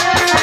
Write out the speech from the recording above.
Yeah.